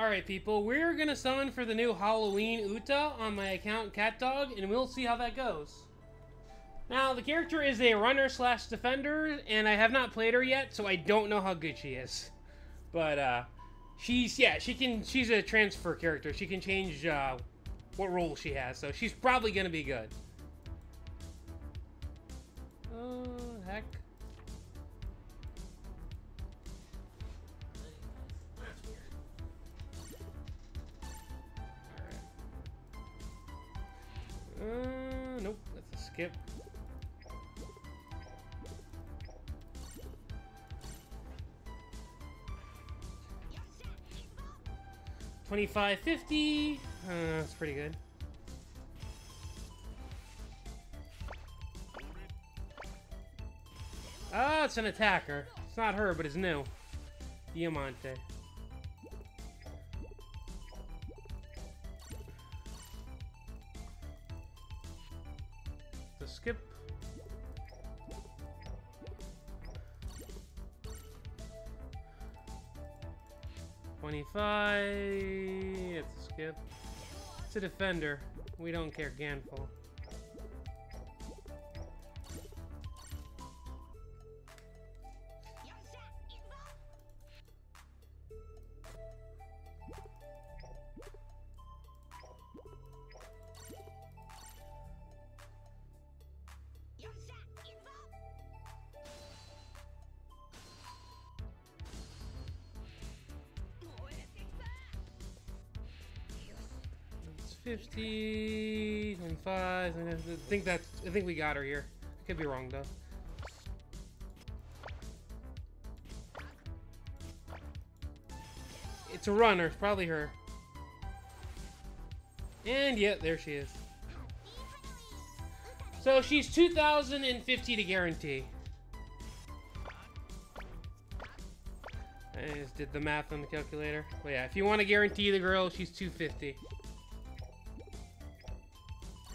Alright, people, we're gonna summon for the new Halloween Uta on my account CatDog, and we'll see how that goes. Now, the character is a runner slash defender, and I have not played her yet, so I don't know how good she is. But, uh, she's, yeah, she can, she's a transfer character. She can change, uh, what role she has, so she's probably gonna be good. Oh, heck. Uh, nope, that's a skip. Twenty-five fifty. Uh, that's pretty good. Ah, it's an attacker. It's not her, but it's new. Diamante. 25. It's a skip. It's a defender. We don't care, Gan Fall. It's 50, 25. I think that I think we got her here. I could be wrong though. It's a runner, it's probably her. And yeah, there she is. So she's 2,050 to guarantee. I just did the math on the calculator. But yeah, if you want to guarantee the girl, she's 250.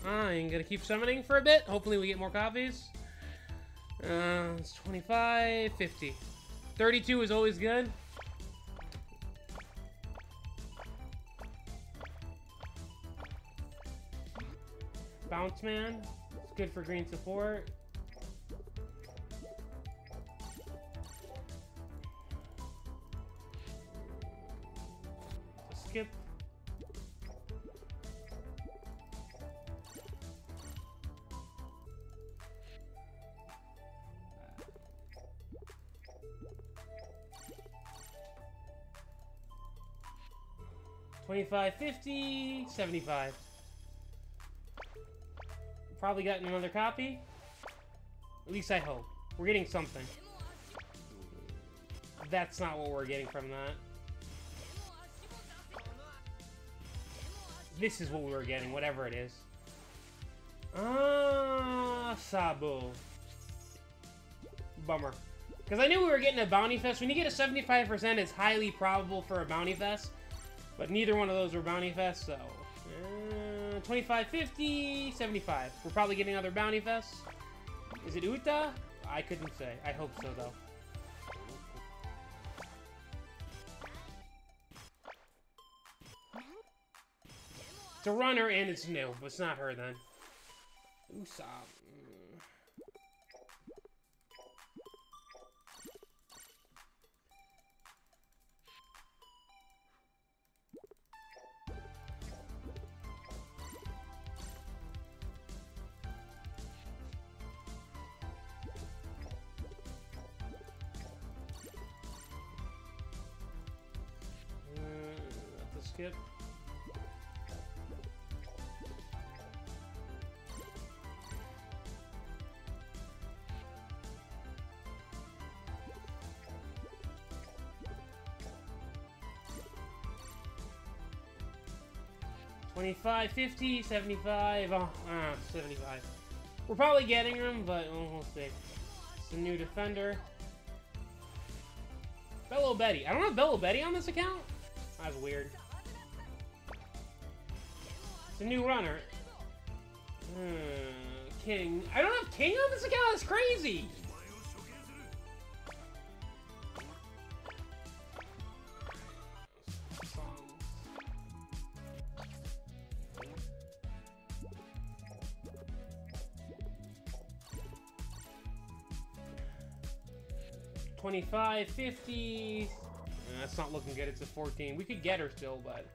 I'm gonna keep summoning for a bit. Hopefully we get more copies. Uh, it's 25, 50. 32 is always good. Bounce Man. It's good for green support. Skip. Twenty-five, fifty, seventy-five. Probably gotten another copy. At least I hope. We're getting something. That's not what we're getting from that. This is what we were getting, whatever it is. Ah, Sabo. Bummer. Because I knew we were getting a Bounty Fest. When you get a 75%, it's highly probable for a Bounty Fest. But neither one of those were Bounty Fest, so... Uh, 25, 50, 75. We're probably getting another Bounty Fest. Is it Uta? I couldn't say. I hope so, though. It's a runner and it's new, but it's not her then. Usopp. Skip. Twenty-five, fifty, seventy-five, oh, ah, 75. We're probably getting them, but oh, we'll see. It's a new defender. Bello Betty. I don't have Bello Betty on this account? That's weird. The new runner. Hmm, King. I don't have King on this account? That's crazy! Twenty-five, fifty. That's not looking good. It's a 14. We could get her still, but...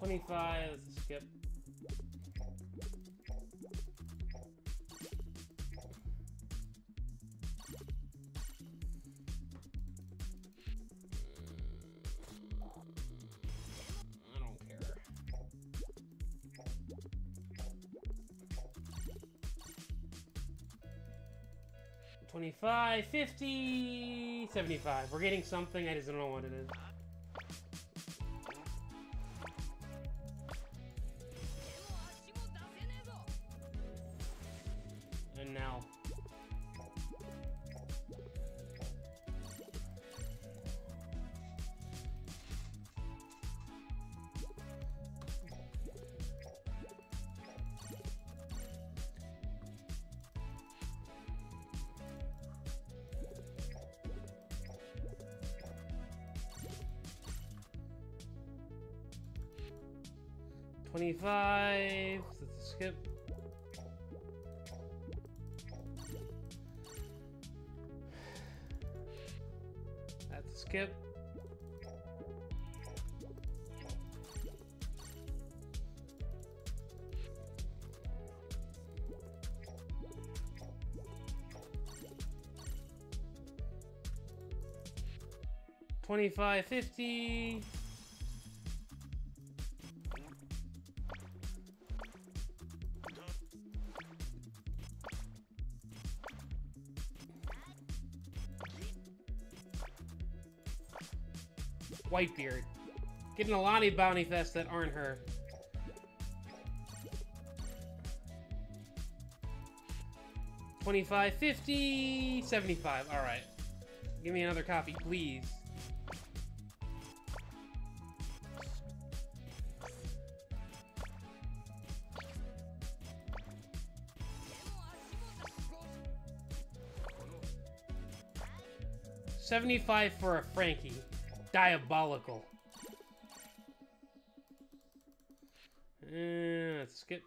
25, let's skip. Uh, care. Twenty-five, fifty, seventy-five. We're getting something, I just don't know what it is. 25. That's a skip. That's a skip. Twenty-five fifty. Whitebeard. Getting a lot of bounty fests that aren't her. Twenty-five, fifty, seventy-five. All right. Give me another copy, please. Seventy-five for a Franky. Diabolical. Uh, let's skip.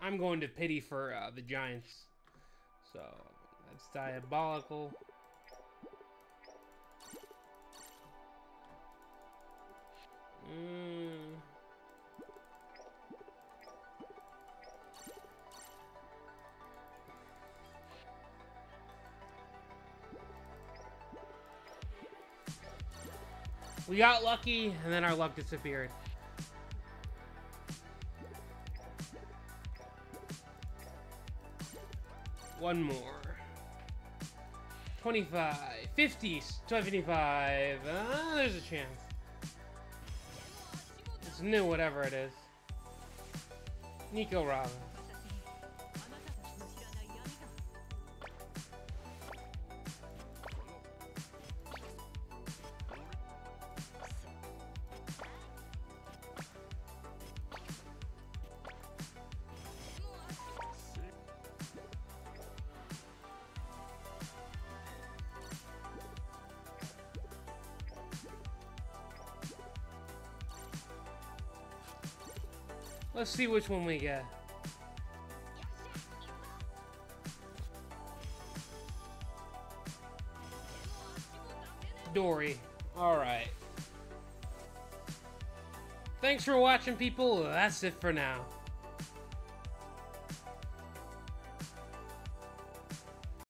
I'm going to pity for uh, the Giants. So, that's diabolical. Mm. We got lucky, and then our luck disappeared. One more. 25, 50, 25. Uh, there's a chance. It's new, whatever it is. Nico Robin. Let's see which one we get. Dorry. Alright. Thanks for watching, people. That's it for now.